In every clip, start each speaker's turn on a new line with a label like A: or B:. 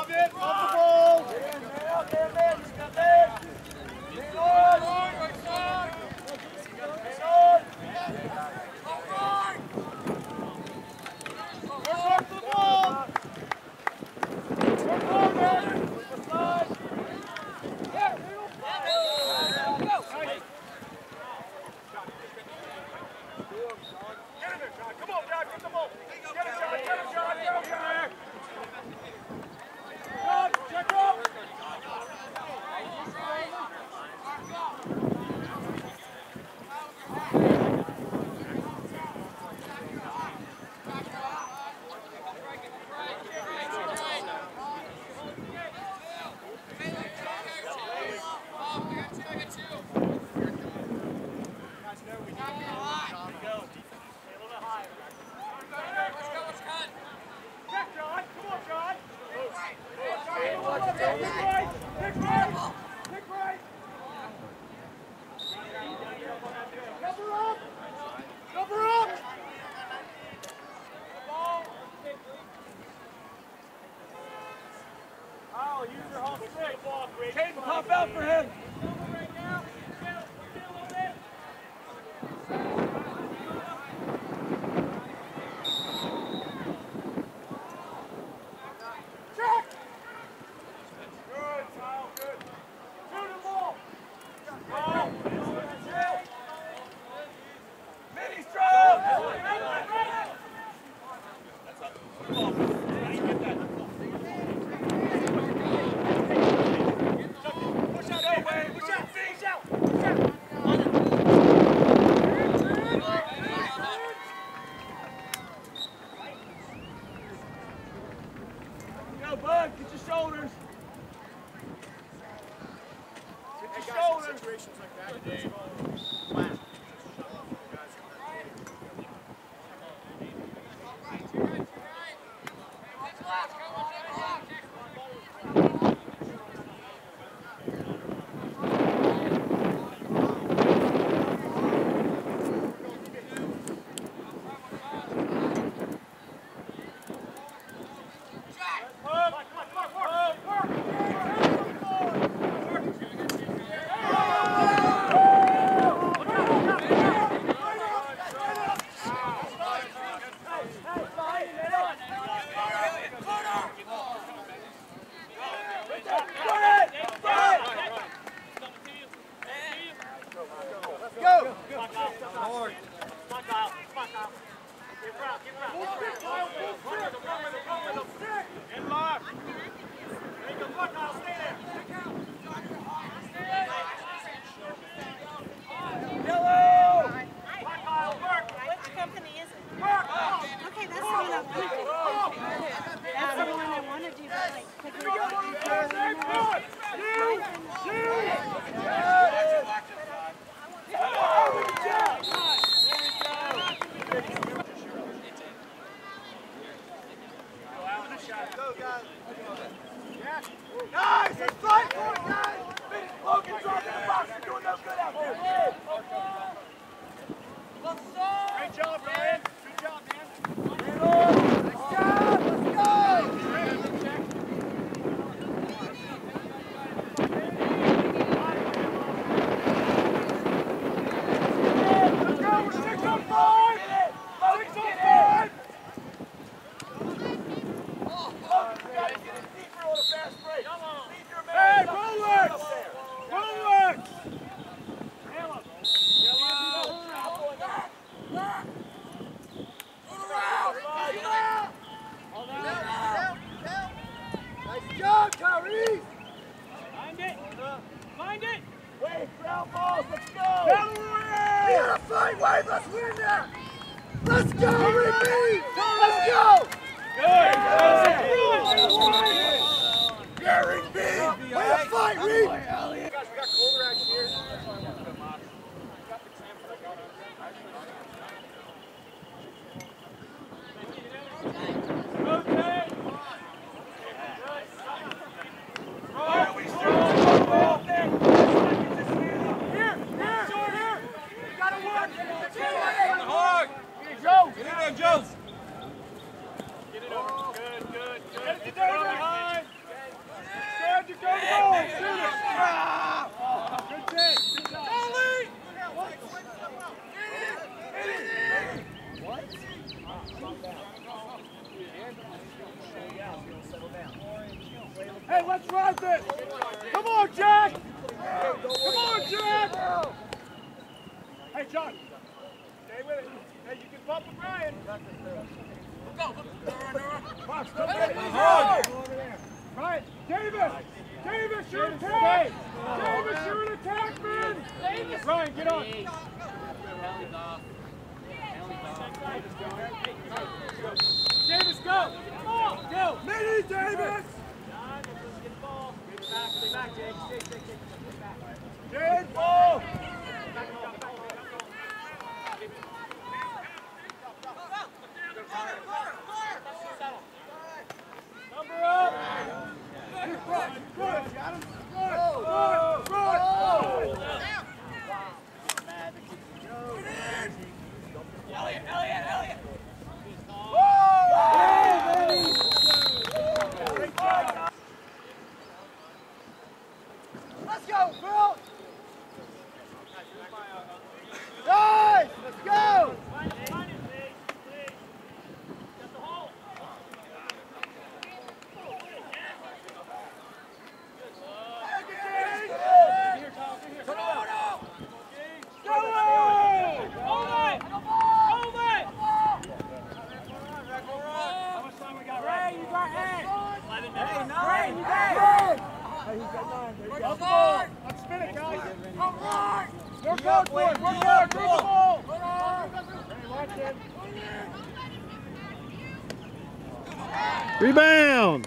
A: Marvin, off the ball! Get in, man, out there! Good job, Ryan! balls. Let's go. We gotta find ways. Let's win that. Let's go, Ricky. Let's go. Good. Yeah, Ricky. Way to fight, Ricky. Guys, we got colder out here.
B: Let's ride this. Come on, Jack. Come on, Jack. Hey, John. Stay with it. Hey, you can bump with Brian. Fox, go get it. Right, Davis. Davis, you're an attack. Davis, you're an attack, man. Davis. Ryan, get on. Davis, go. Go. Mini, Davis. Jade, ball. Number up. Good, good, good. got him. Good, good, good. Elliot, Elliot, Elliot. Let's go, Phil! Nice! Let's go! Come on! Let's spin it, guys! Come on! Work hard, boys! Work hard! Move the ball! Hey, watch it!
A: Rebound.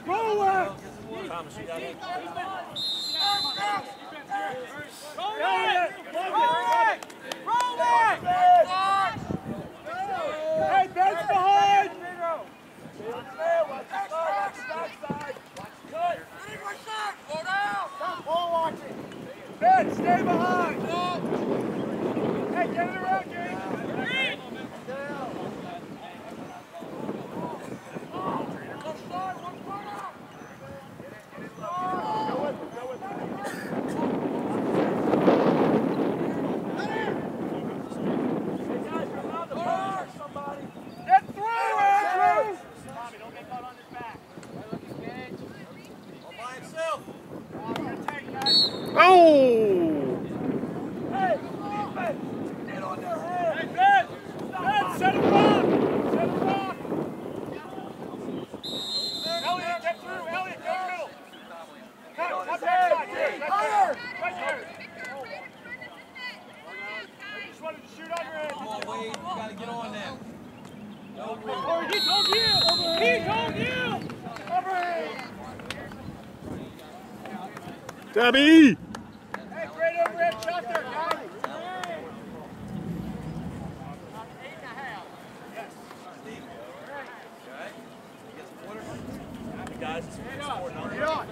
B: Hey, go left. Elliot, it. Stay behind! Hey, get it around, James! Get through, Andrew!
A: Oh.
B: Hey, defense! Get on their head! Hey, Ben! Ben, set him up! Set him up! Elliot, get through! Elliot, go middle! Cut, cut backside! Here, right there! Right there! I just wanted to shoot on your head.
C: Come on, Wade, you gotta get on there.
B: Oh, he's on you! He's on you! Overhand!
A: Debbie.
B: Hey, great overhead shot there, guys!
C: Guys, it's
B: Get on! Get on!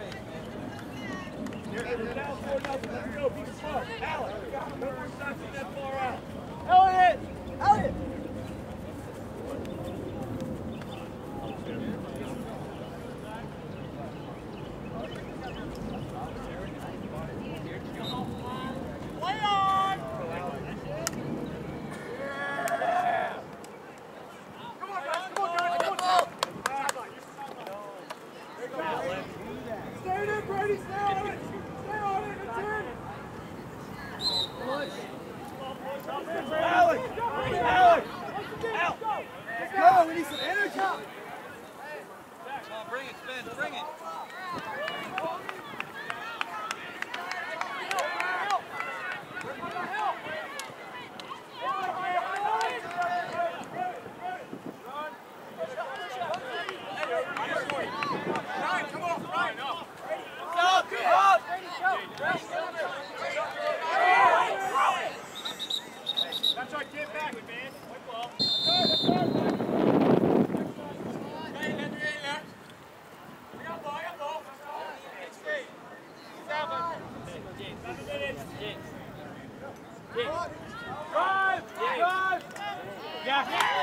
B: Down four nothing. Let's go. Be smart. Alec, no more shots from that far out. Elliot! Elliot! Play on! Come on, guys. Come on, guys. Come on. Stay there, Yeah.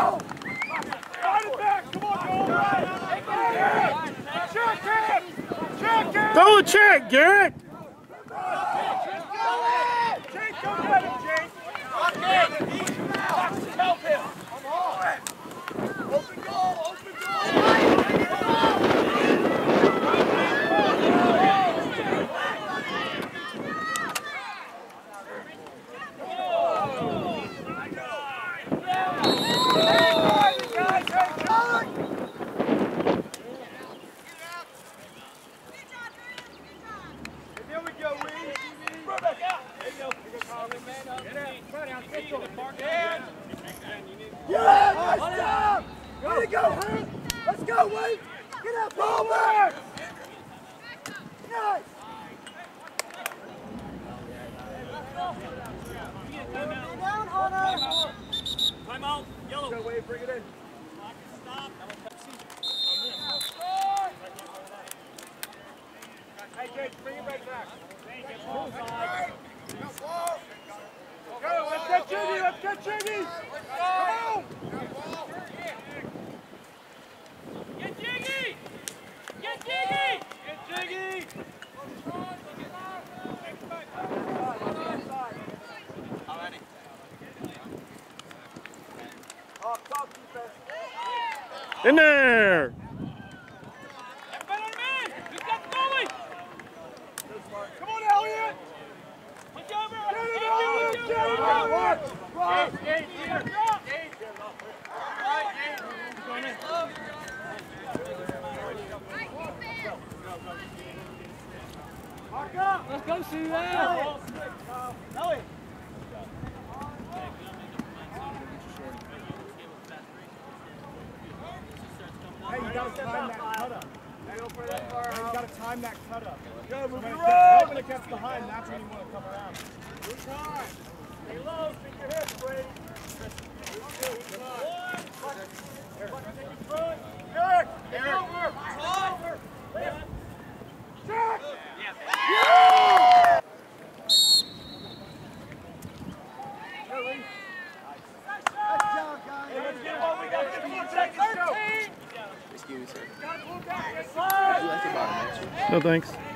B: Go! Check!
A: Garrett.
B: Jake, go get him, Jake! Help him! Open goal! Open goal! Here we go, Reed. Throw back out. There you go. Get out. Try down. Get to it. Yeah, nice job. Way to go, Hank. Let's go, Wade. Get that ball back. Nice.
C: Time out. Yellow.
B: Wade. Bring it in. Hey, Jake, bring it right back. Go, let's get Jiggy,
A: In there.
C: Everybody on me! Who's got the goalie?
B: Come on, Elliot!
C: Push over!
B: Get it, Elliot! Get it, Elliot! Right. Mark up!
D: Let's go, Sue. Hey,
B: Elliot! Hey, you gotta time that cut up. Hey, you gotta time that cut up. Go, move
E: When
B: your
E: it
B: road!
E: gets- when it gets behind, that's when you want to come around.
B: Good time. Stay low, stick your hips, Brady. Eric! Eric! Over! Left! Jack! Yeah! Nice job, guys. Hey, let's get it while we got 15 seconds. Go.
F: Excuse me, sir.
B: Gotta pull back. Get
F: You
B: slide.
F: like your bottom, actually.
A: No thanks.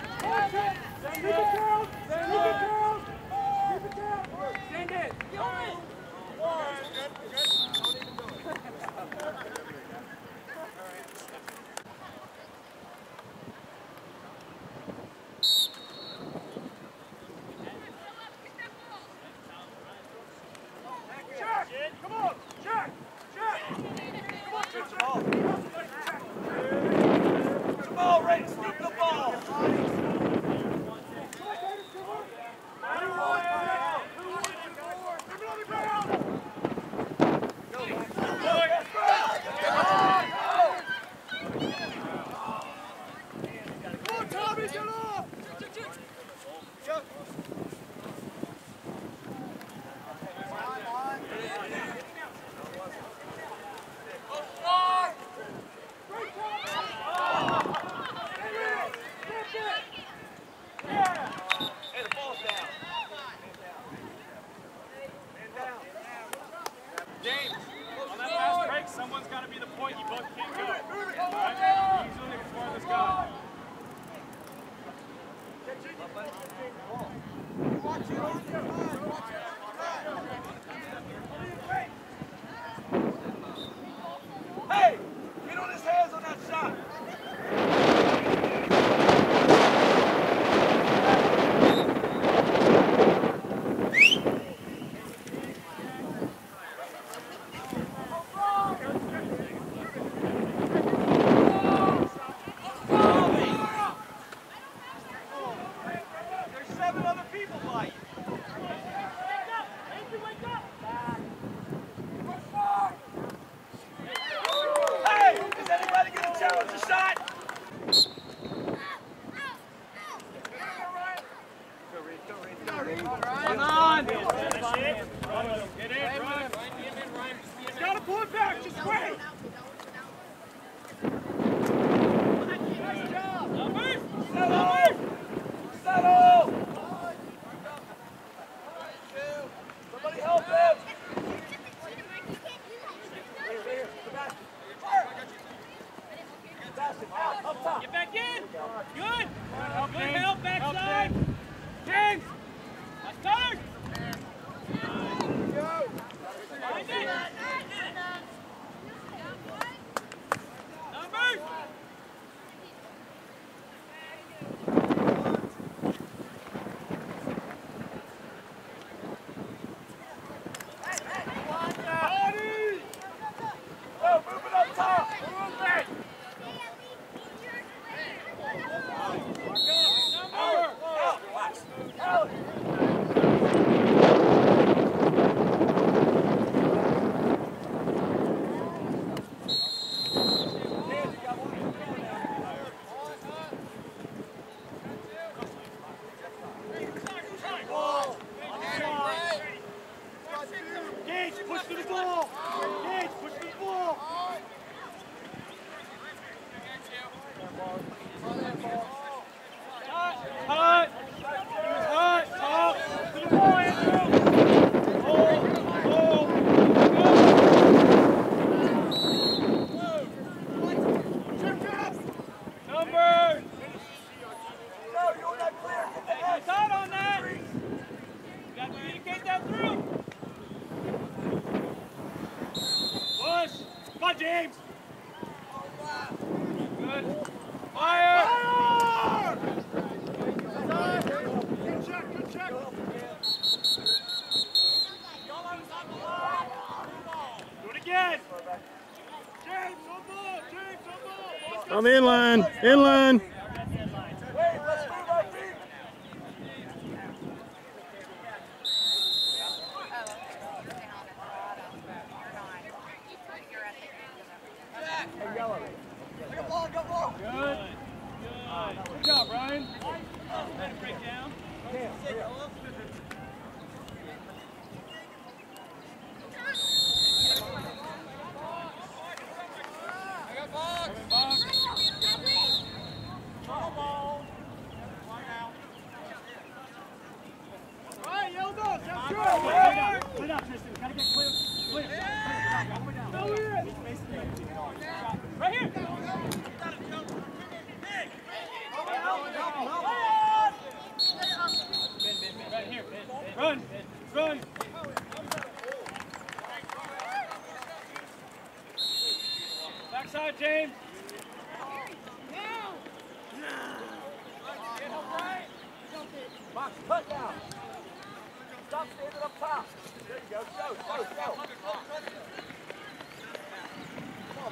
A: inland, inland.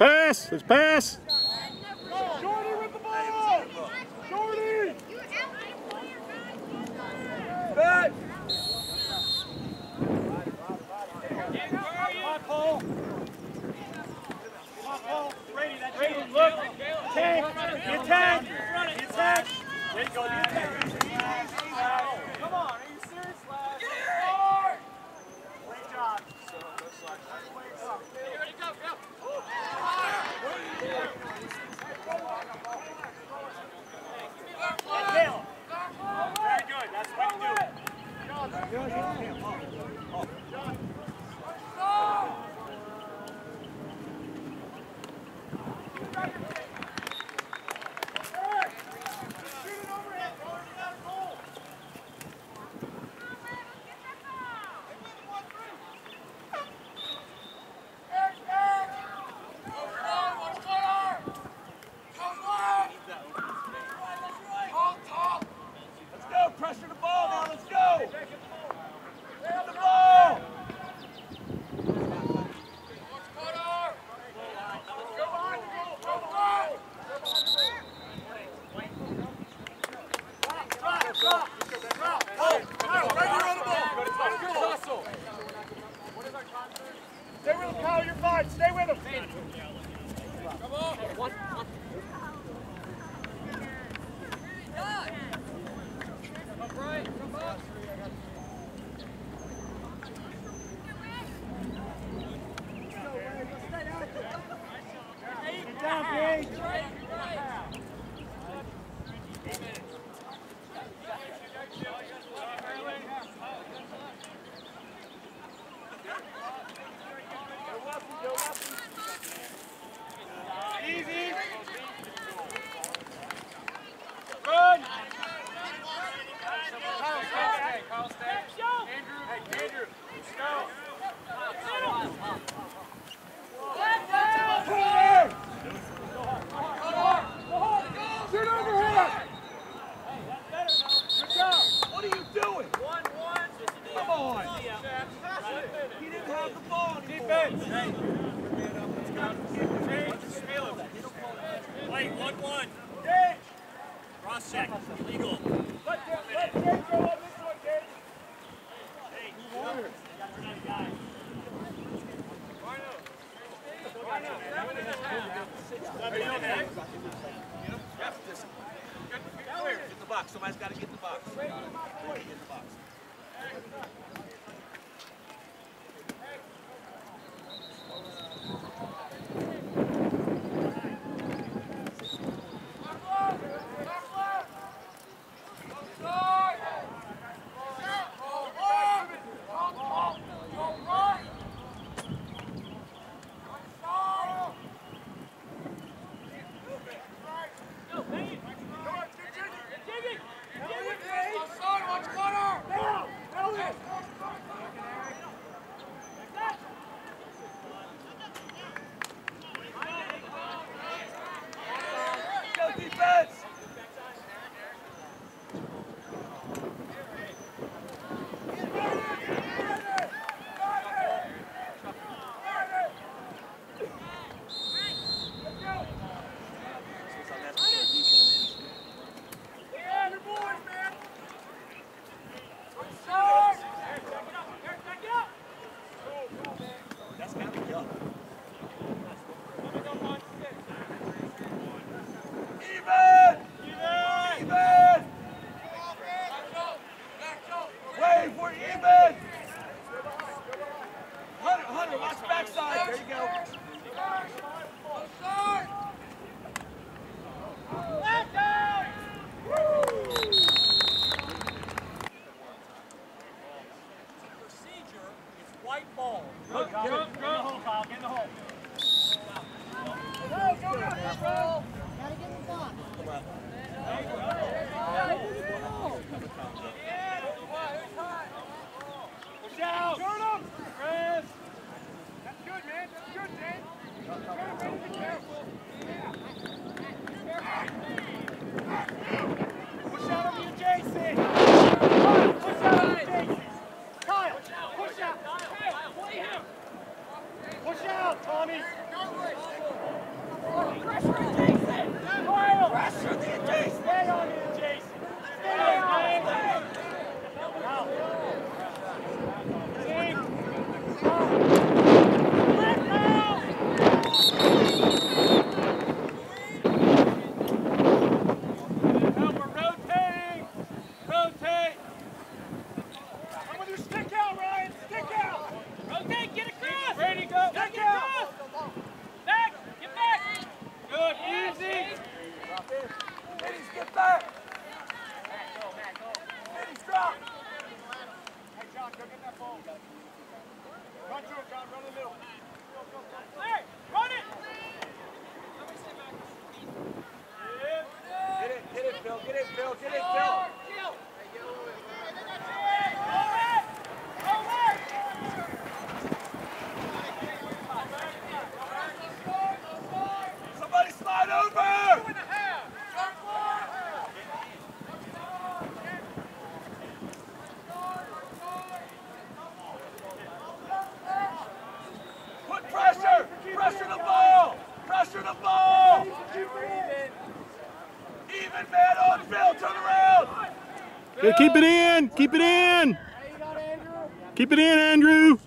B: pass. Let's
A: pass.
E: Jordy with the ball. Jordy.
C: Back. Paul. That's Brady, look. Attack. Attack. Attack. Brady, go
A: to the attack. Keep it in. Keep it in, Andrew.